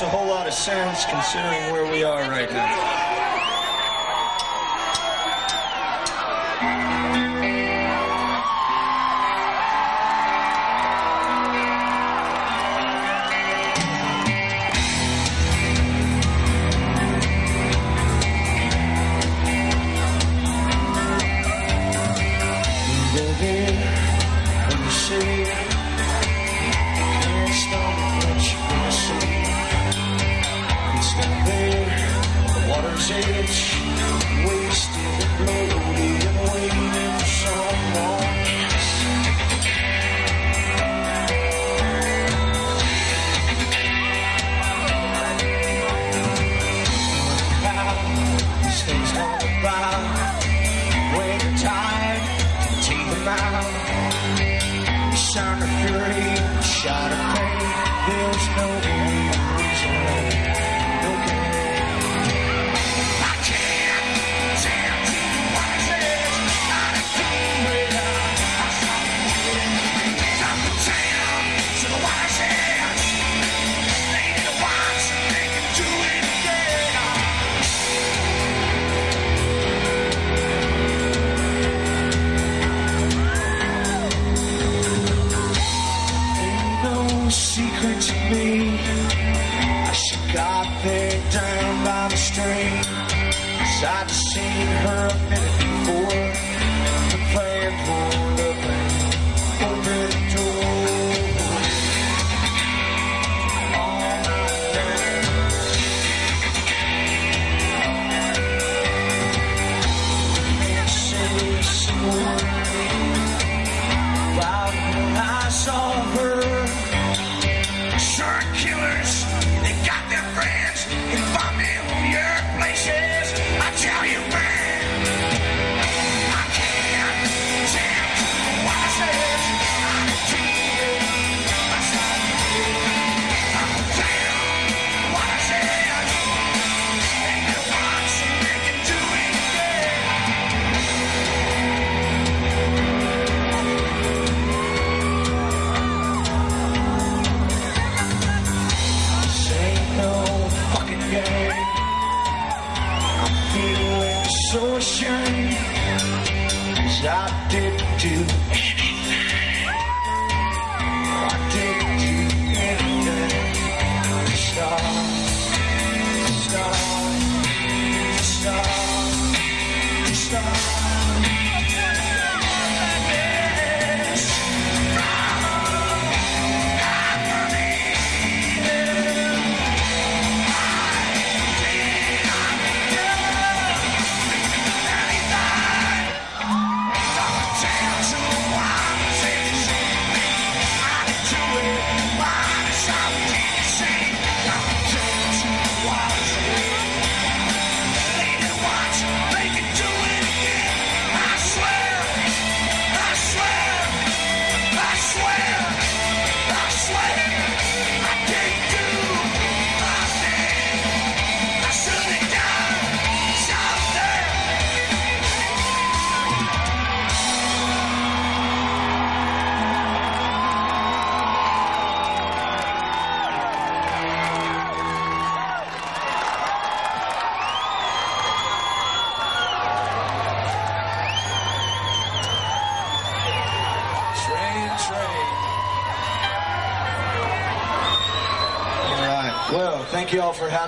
makes a whole lot of sense considering where we are right now.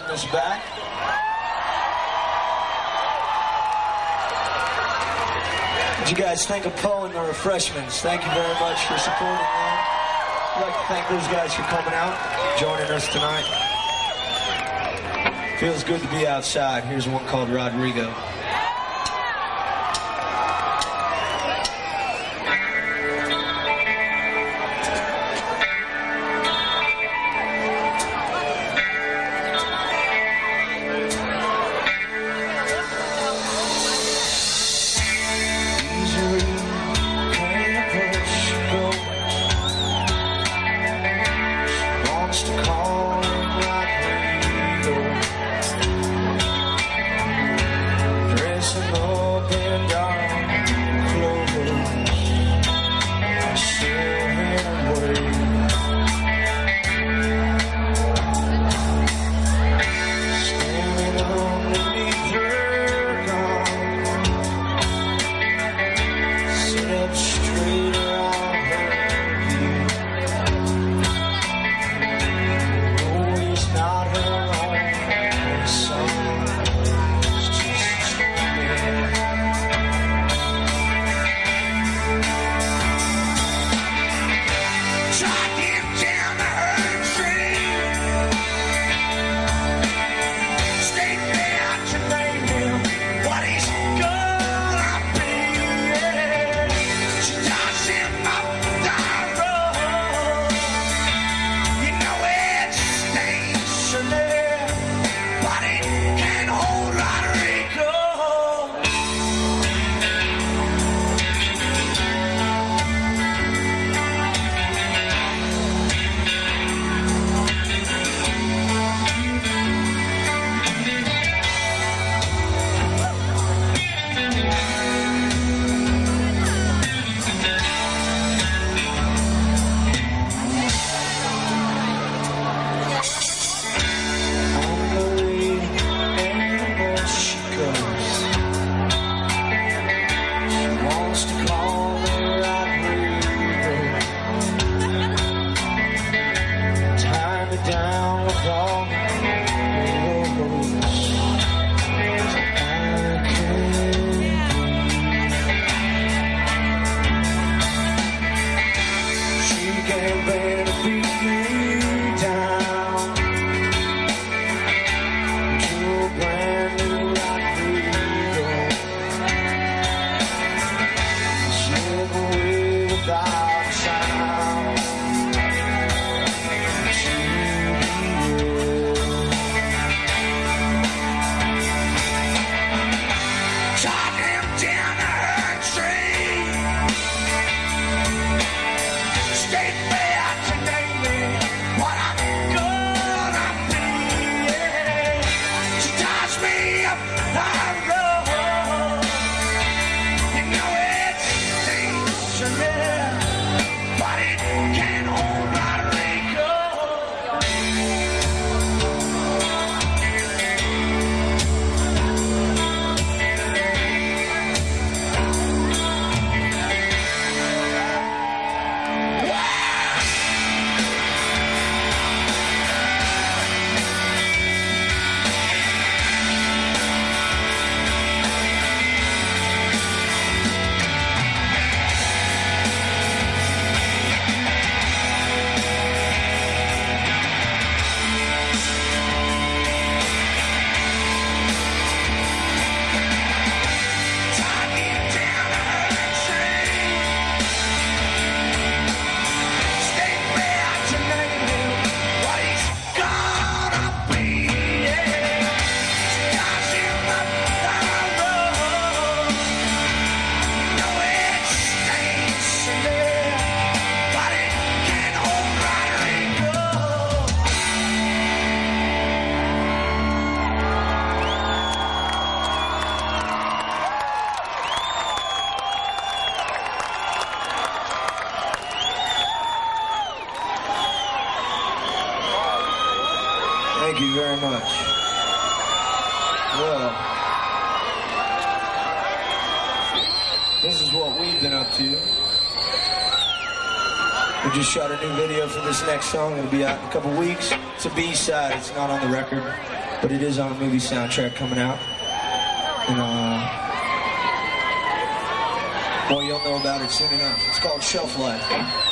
this back. What you guys think of Poe and the refreshments? Thank you very much for supporting them. I'd like to thank those guys for coming out, joining us tonight. Feels good to be outside. Here's one called Rodrigo. down with all Thank you very much. Well, this is what we've been up to. We just shot a new video for this next song. It'll be out in a couple weeks. It's a B-side. It's not on the record, but it is on a movie soundtrack coming out. And, uh, well, you'll know about it soon enough. It's called Shelf Life.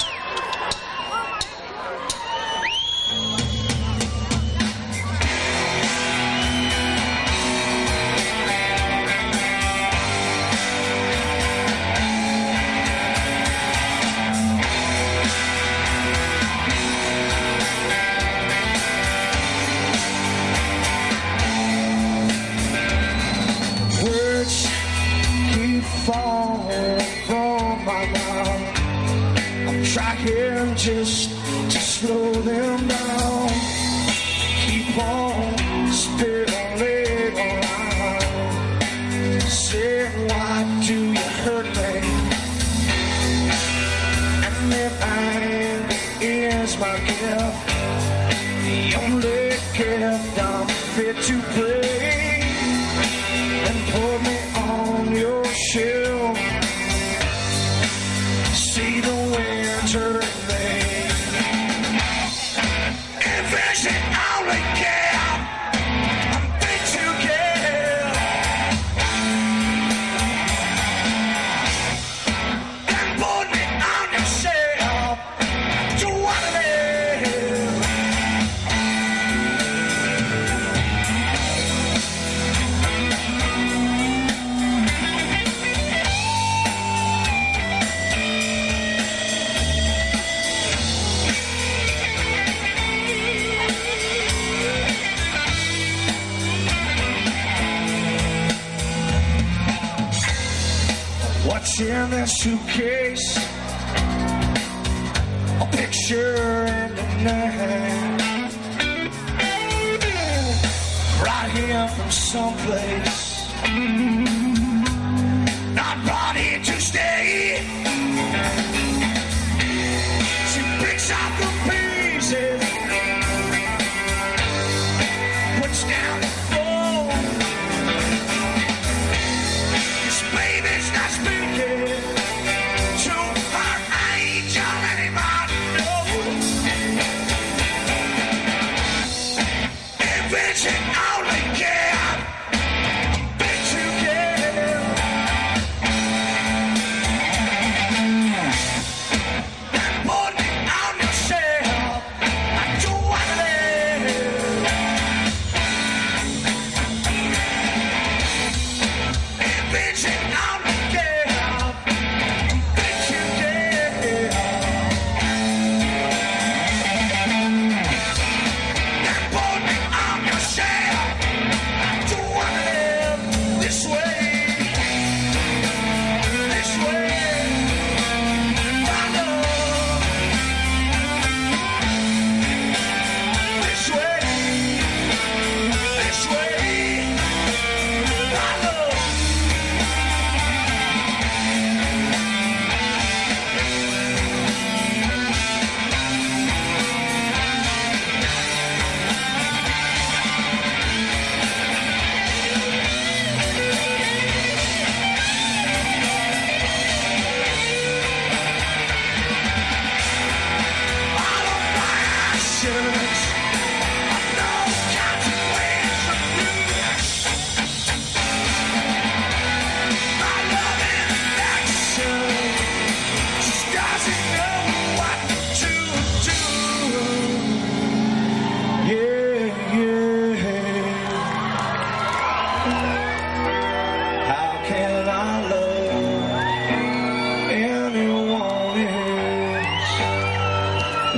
a picture and a name, Right here from someplace.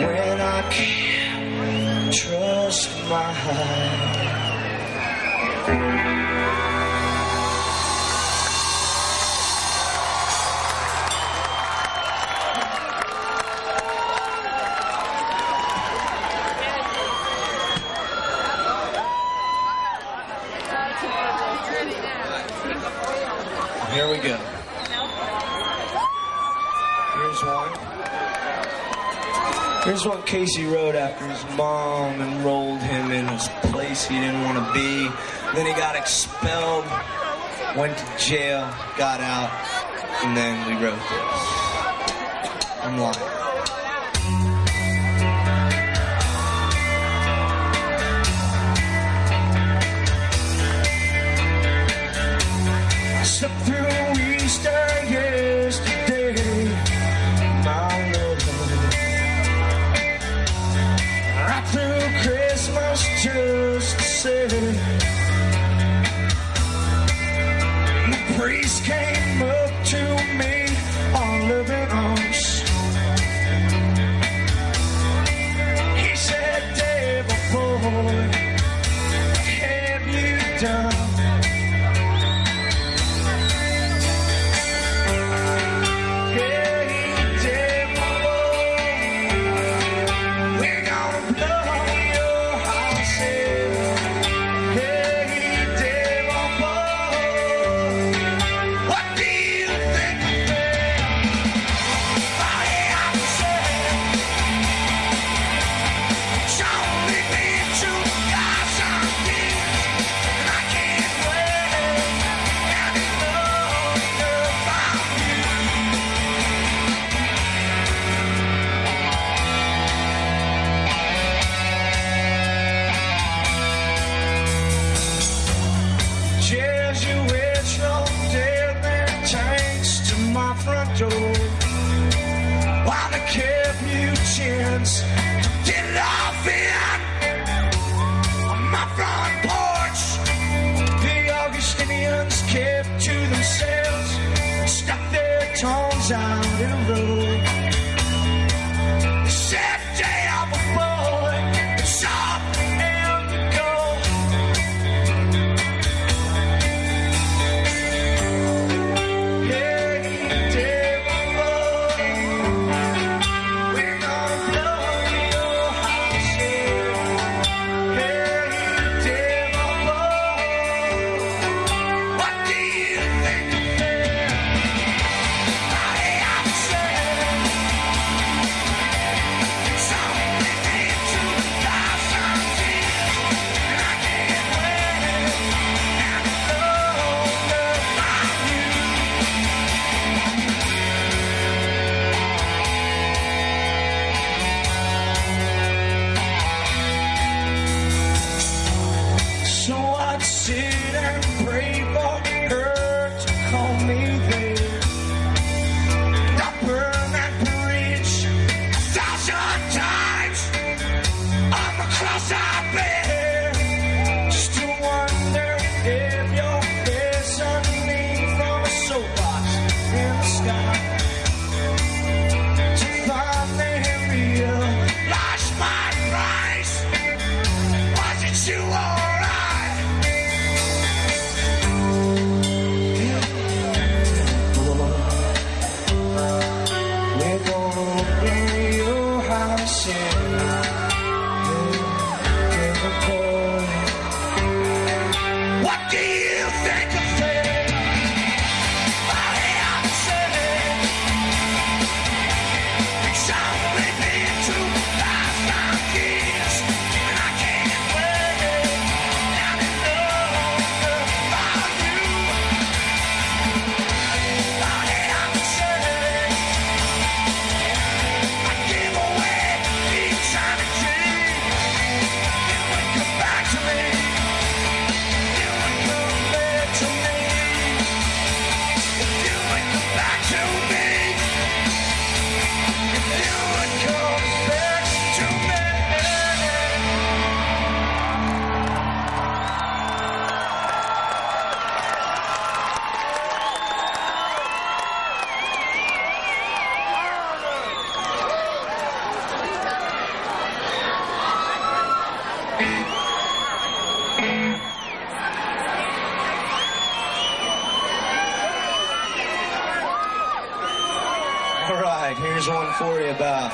when I can't trust my heart. Here's what Casey wrote after his mom enrolled him in this place he didn't want to be. Then he got expelled, went to jail, got out, and then we wrote this. I'm lying. Get off me! For you about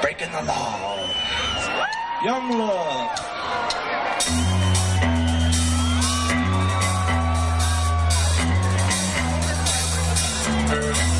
breaking the law. Young love. Martha